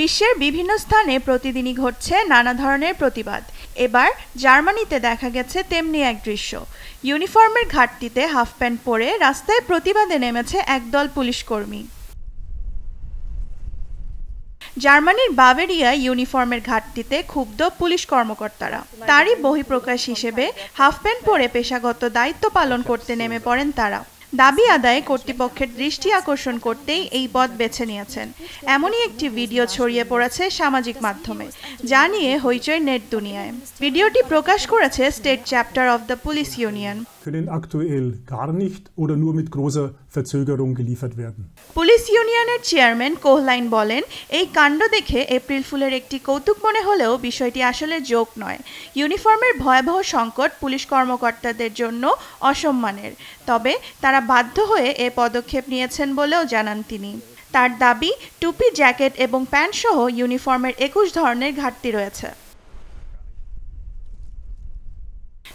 বিশ্বের বিভিন্ন স্থানে প্রতিদিনই ঘটছে নানা ধরনের প্রতিবাদ। এবার জার্মানিতে দেখা গেছে তেমনি এক দৃশ্য। ইউনিফর্মের ঘাটতিতে হাফ প্যান্ট পরে রাস্তায় প্রতিবাদে নেমেছে একদল পুলিশ কর্মী জার্মানির বাভেরিয়া ইউনিফর্মের ঘাটতিতে ক্ষুব্ধ পুলিশ কর্মকর্তারা। তারই বহিঃপ্রকাশ হিসেবে হাফ প্যান্ট পরে পেশাগত দায়িত্ব পালন করতে নেমে পড়েন তারা। দাবি আদায়ে কর্তৃপক্ষের দৃষ্টি আকর্ষণ করতেই এই পথ বেছে নিয়েছেন। এমনই একটি ভিডিও ছড়িয়ে পড়েছে সামাজিক মাধ্যমে, যা নিয়ে হইচই নেট দুনিয়ায়। ভিডিওটি প্রকাশ করেছে state chapter of the police union. Können aktuell gar nicht oder nur mit großer Verzögerung geliefert werden. Police ইউনিয়নের চেয়ারম্যান কোহলাইন বলেন, এই কাণ্ড দেখে এপ্রিল ফুলের একটি কৌতুক মনে হলেও বিষয়টি আসলে জোক নয়। ইউনিফর্মের ভয়াবহ সংকট পুলিশ কর্মকর্তাদের জন্য অসম্মানের। তবে তারা বাধ্য হয়ে এ পদক্ষেপ নিয়েছেন বলেও জানান তিনি। তার দাবি, টুপি, জ্যাকেট এবং প্যান্ট সহ ইউনিফর্মের একুশ ধরনের ঘাটতি রয়েছে।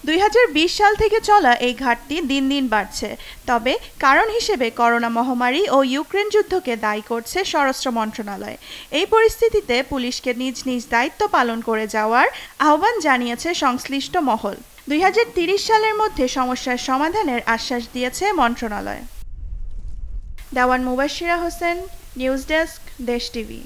দুই হাজার বিশ সাল থেকে চলা এই ঘাটতি দিন দিন বাড়ছে। তবে কারণ হিসেবে করোনা মহামারী ও ইউক্রেন যুদ্ধকে দায়ী করছে স্বরাষ্ট্র মন্ত্রণালয়। এই পরিস্থিতিতে পুলিশকে নিজ নিজ দায়িত্ব পালন করে যাওয়ার আহ্বান জানিয়েছে সংশ্লিষ্ট মহল। দুই সালের মধ্যে সমস্যার সমাধানের আশ্বাস দিয়েছে মন্ত্রণালয়। Dewan Mubashira Hossain, news desk, Desh TV.